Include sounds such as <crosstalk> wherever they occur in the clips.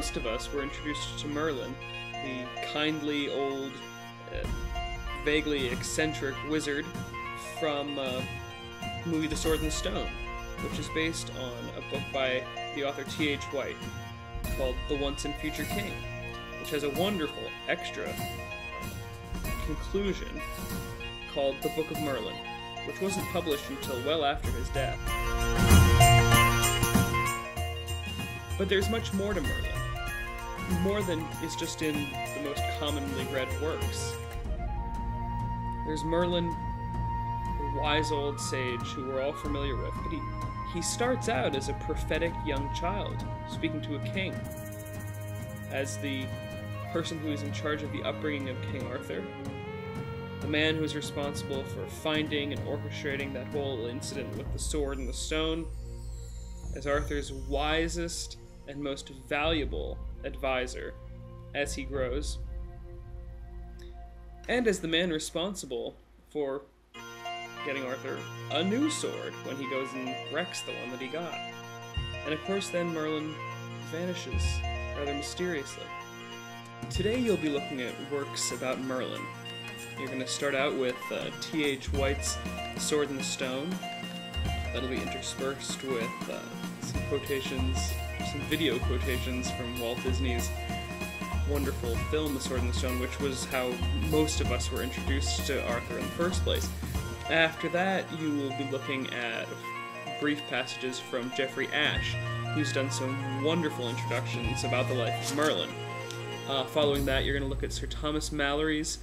most of us were introduced to Merlin, the kindly old, uh, vaguely eccentric wizard from uh, movie The Sword and the Stone, which is based on a book by the author T.H. White called The Once and Future King, which has a wonderful extra conclusion called The Book of Merlin, which wasn't published until well after his death. But there's much more to Merlin, more than is just in the most commonly read works. There's Merlin, the wise old sage who we're all familiar with, but he, he starts out as a prophetic young child, speaking to a king. As the person who is in charge of the upbringing of King Arthur, the man who is responsible for finding and orchestrating that whole incident with the sword and the stone, as Arthur's wisest and most valuable advisor as he grows, and as the man responsible for getting Arthur a new sword when he goes and wrecks the one that he got. And of course, then Merlin vanishes rather mysteriously. Today, you'll be looking at works about Merlin. You're going to start out with uh, T.H. White's Sword and the Stone. That'll be interspersed with uh, some quotations, some video quotations from Walt Disney's wonderful film, The Sword and the Stone, which was how most of us were introduced to Arthur in the first place. After that, you will be looking at brief passages from Geoffrey Ashe, who's done some wonderful introductions about the life of Merlin. Uh, following that, you're going to look at Sir Thomas Malory's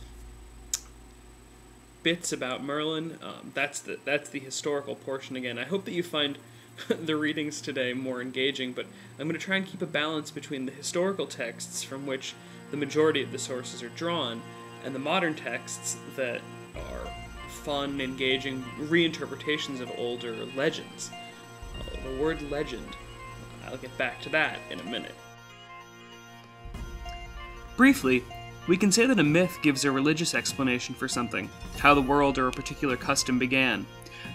bits about Merlin. Um, that's the that's the historical portion again. I hope that you find <laughs> the readings today more engaging, but I'm going to try and keep a balance between the historical texts from which the majority of the sources are drawn and the modern texts that are fun, engaging reinterpretations of older legends. Uh, the word legend, I'll get back to that in a minute. Briefly, we can say that a myth gives a religious explanation for something, how the world or a particular custom began.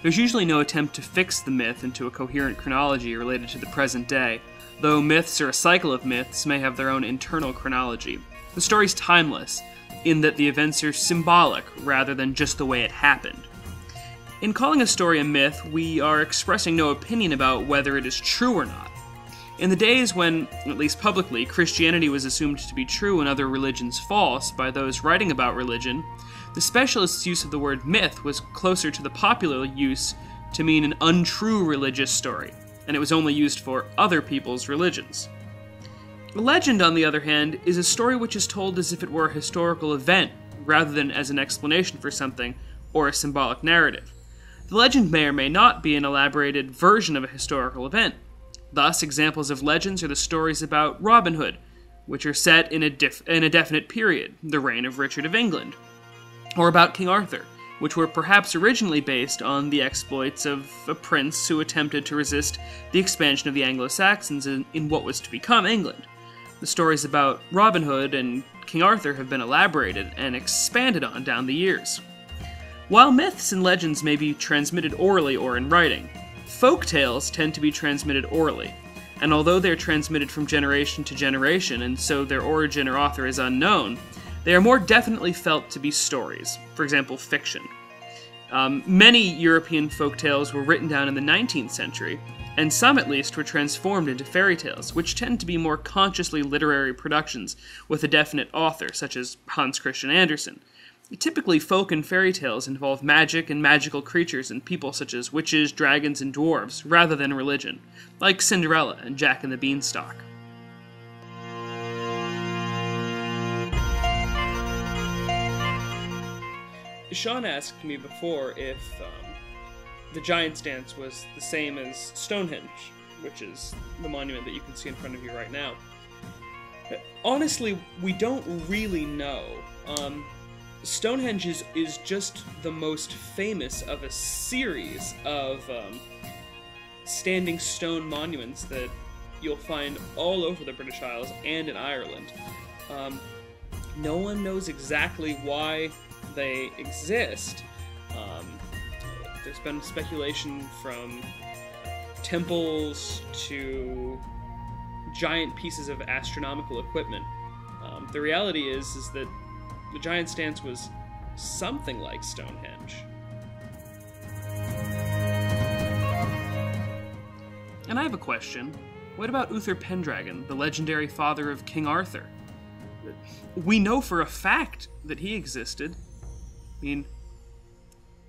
There's usually no attempt to fix the myth into a coherent chronology related to the present day, though myths or a cycle of myths may have their own internal chronology. The story's timeless, in that the events are symbolic rather than just the way it happened. In calling a story a myth, we are expressing no opinion about whether it is true or not. In the days when, at least publicly, Christianity was assumed to be true and other religions false by those writing about religion, the specialist's use of the word myth was closer to the popular use to mean an untrue religious story, and it was only used for other people's religions. Legend, on the other hand, is a story which is told as if it were a historical event rather than as an explanation for something or a symbolic narrative. The legend may or may not be an elaborated version of a historical event, Thus, examples of legends are the stories about Robin Hood, which are set in a, dif- in a definite period, the reign of Richard of England, or about King Arthur, which were perhaps originally based on the exploits of a prince who attempted to resist the expansion of the Anglo Saxons in, in what was to become England. The stories about Robin Hood and King Arthur have been elaborated and expanded on down the years. While myths and legends may be transmitted orally or in writing, Folk tales tend to be transmitted orally, and although they're transmitted from generation to generation, and so their origin or author is unknown, they are more definitely felt to be stories, for example, fiction. Um, many European folk tales were written down in the 19th century, and some at least were transformed into fairy tales, which tend to be more consciously literary productions with a definite author, such as Hans Christian Andersen, Typically, folk and fairy tales involve magic and magical creatures and people such as witches, dragons, and dwarves, rather than religion, like Cinderella and Jack and the Beanstalk. Sean asked me before if um, the Giant's Dance was the same as Stonehenge, which is the monument that you can see in front of you right now. Honestly, we don't really know. Um, Stonehenge is, is just the most famous of a series of um, standing stone monuments that you'll find all over the British Isles and in Ireland. Um, no one knows exactly why they exist. Um, there's been speculation from temples to giant pieces of astronomical equipment. Um, the reality is, is that the Giant's Dance was something like Stonehenge. And I have a question. What about Uther Pendragon, the legendary father of King Arthur? We know for a fact that he existed. I mean,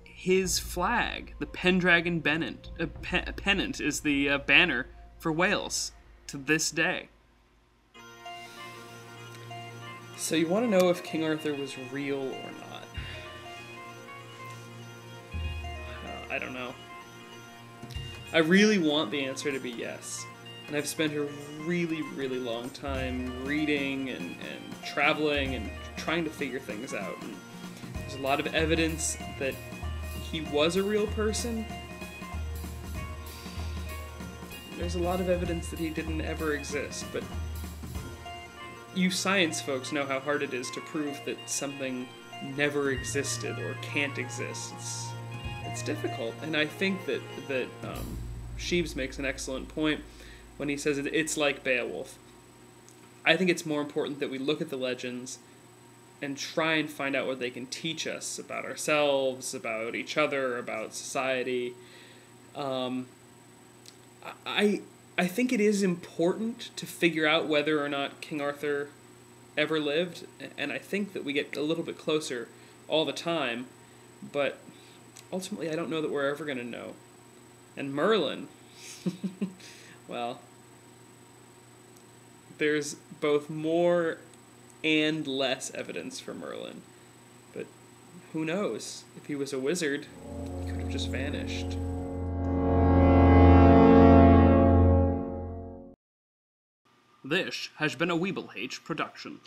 his flag, the Pendragon Bennett, uh, pe- pennant, is the uh, banner for Wales to this day. So you want to know if King Arthur was real or not? Uh, I don't know. I really want the answer to be yes. And I've spent a really, really long time reading and, and traveling and trying to figure things out. And there's a lot of evidence that he was a real person. There's a lot of evidence that he didn't ever exist, but you science folks know how hard it is to prove that something never existed or can't exist. It's, it's difficult, and I think that that um, makes an excellent point when he says it's like Beowulf. I think it's more important that we look at the legends and try and find out what they can teach us about ourselves, about each other, about society. Um, I I think it is important to figure out whether or not King Arthur ever lived, and I think that we get a little bit closer all the time, but ultimately I don't know that we're ever going to know. And Merlin, <laughs> well, there's both more and less evidence for Merlin. But who knows? If he was a wizard, he could have just vanished. This has been a Weeble H production.